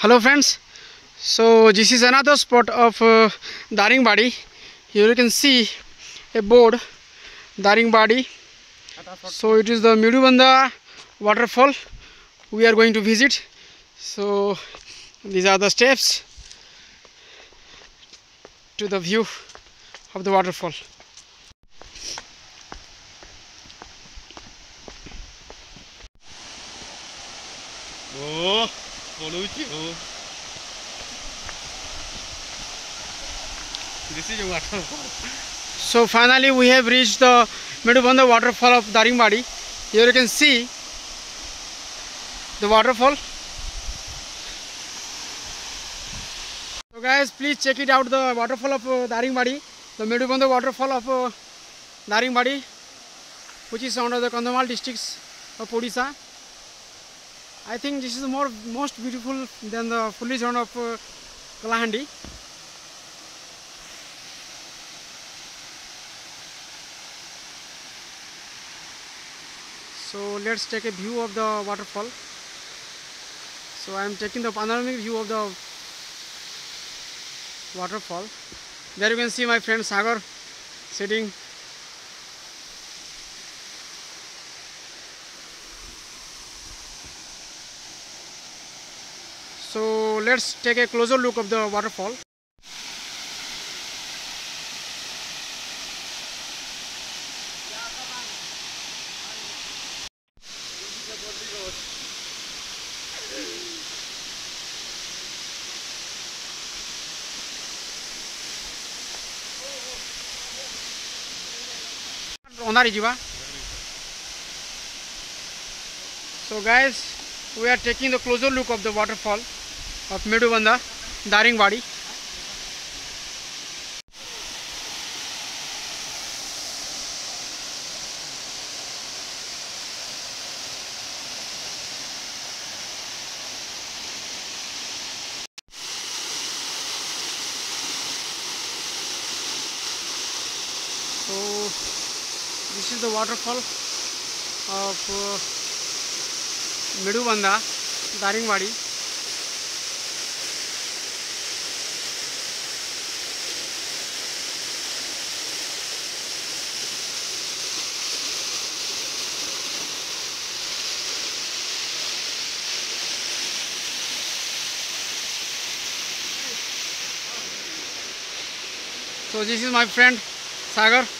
hello friends. So this is another spot of uh, daringbadi. Here you can see a board daringbadi. So it is the Mudibandha waterfall we are going to visit. So these are the steps to the view of the waterfall. O follows you. This is a waterfall. So finally we have reached the Medubanda waterfall of Daringbadi. Here you can see the waterfall. So guys, please check it out the waterfall of uh, Daringbadi, the Medubanda waterfall of uh, Daringbadi, which is under the Kandamal districts of Odisha. I think this is more most beautiful than the Phurlijharan of uh, Kalahandi. so let's take a view of the waterfall. So i am taking the panoramic view of the waterfall. There you can see my friend sagar sitting so let's take a closer look of the waterfall So guys, we are taking the closer look of the waterfall. Of Medubanda Daringwadi so this is the waterfall of uh, Medubanda, Daringwadi. So this is my friend Sagar.